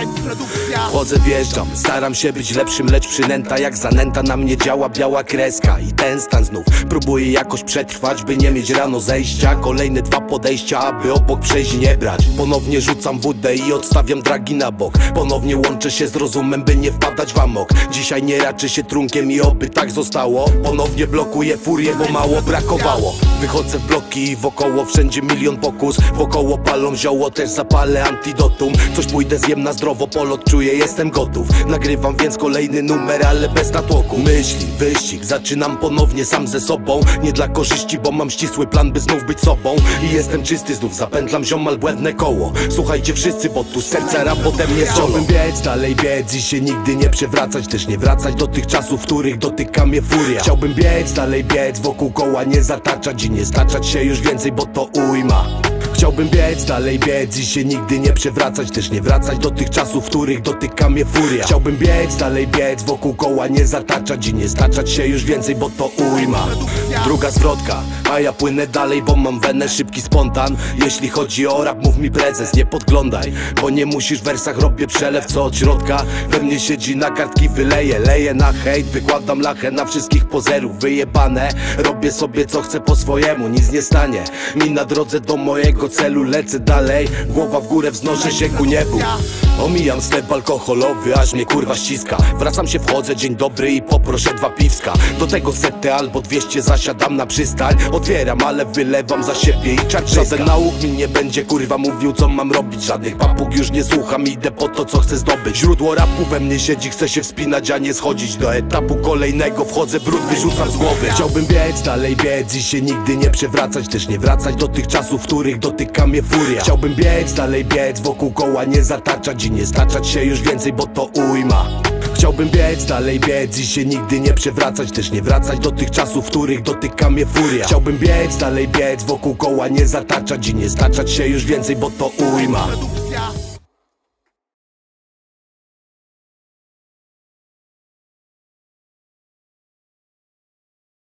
I Chodzę, wjeżdżam, staram się być lepszym, lecz przynęta jak zanęta na mnie działa biała kreska. I ten stan znów próbuję jakoś przetrwać, by nie mieć rano zejścia. Kolejne dwa podejścia, aby obok przejść nie brać. Ponownie rzucam wódę i odstawiam dragi na bok. Ponownie łączę się z rozumem, by nie wpadać w amok. Dzisiaj nie raczę się trunkiem i oby tak zostało. Ponownie blokuję furię, bo mało brakowało. Wychodzę w bloki i wokoło wszędzie milion pokus. Wokoło palą zioło, też zapalę antidotum. Coś pójdę zjem na zdrowo, polot czuję, jestem gotów. Nagrywam więc kolejny numer, ale bez natłoku. Myśli, wyścig, zaczynam ponownie sam ze sobą. Nie dla korzyści, bo mam ścisły plan, by znów być sobą. I jestem czysty, znów zapętlam ziomal błędne koło. Słuchajcie wszyscy, bo tu serca rap ode mnie Chciałbym biec, dalej biec i się nigdy nie przewracać. Też nie wracać do tych czasów, w których dotyka mnie furia. Chciałbym biec, dalej biec, wokół koła nie zataczać I nie staczać się już więcej, bo to ujma Chciałbym biec, dalej biec i się nigdy nie przewracać Też nie wracać do tych czasów, w których dotyka mnie furia. Chciałbym biec, dalej biec, wokół koła nie zataczać I nie staczać się już więcej, bo to ujma. Druga zwrotka, a ja płynę dalej, bo mam wenę szybki spontan. Jeśli chodzi o rap, mów mi prezes, nie podglądaj Bo nie musisz w wersach, robię przelew, co od środka. We mnie siedzi na kartki, wyleję, leję na hejt Wykładam lachę na wszystkich pozerów, wyjebane. Robię sobie co chcę po swojemu, nic nie stanie Mi na drodze do mojego celu lecę dalej. Głowa w górę, wznoszę się ku niebu. Omijam sklep alkoholowy, aż mnie kurwa ściska. Wracam się, wchodzę, dzień dobry i poproszę dwa piwska. Do tego setę albo 200 zasiadam na przystań. Otwieram, ale wylewam za siebie i czarczyska. Żaden nauk mi nie będzie kurwa mówił co mam robić. Żadnych papug już nie słucham, idę po to co chcę zdobyć. Źródło rapu we mnie siedzi, chcę się wspinać, a nie schodzić Do etapu kolejnego. Wchodzę, brud wyrzucam z głowy. Chciałbym biec, dalej biec i się nigdy nie przewracać. Też nie wracać do tych czasów, w których dotyka mnie furia. Chciałbym biec, dalej biec, wokół koła nie zataczać I nie staczać się już więcej, bo to ujma. Chciałbym biec, dalej biec i się nigdy nie przewracać Też nie wracać do tych czasów, w których dotyka mnie furia. Chciałbym biec, dalej biec, wokół koła nie zataczać I nie staczać się już więcej, bo to ujma